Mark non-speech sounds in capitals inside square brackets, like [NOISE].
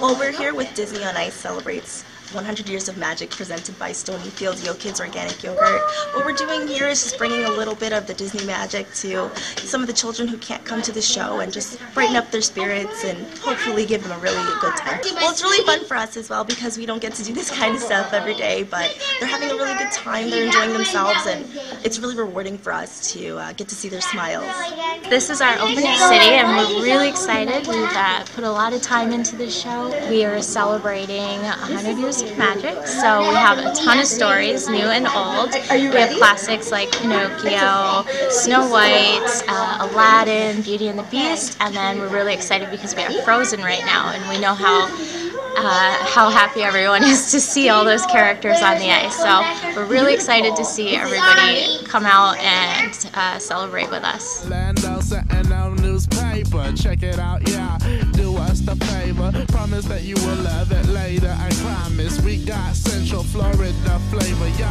Well, we're here with Disney on Ice celebrates 100 Years of Magic presented by Stonyfield Yo Kids Organic Yogurt. What we're doing here is just bringing a little bit of the Disney magic to some of the children who can't come to the show and just brighten up their spirits and hopefully give them a really good time. Well, it's really fun for us as well because we don't get to do this kind of stuff every day, but they're having a really good time, they're enjoying themselves, and it's really rewarding for us to uh, get to see their smiles. This is our opening city and we're really excited. We've uh, put a lot of time into this show. We are celebrating 100 years magic, so we have a ton of stories, new and old. We have classics like Pinocchio, Snow White, uh, Aladdin, Beauty and the Beast, and then we're really excited because we have Frozen right now and we know how uh, how happy everyone [LAUGHS] is to see all those characters on the ice. So we're really excited to see everybody come out and uh, celebrate with us. Check it out, yeah. Do us the favor. Promise that you will love it later. We got Central Florida flavor.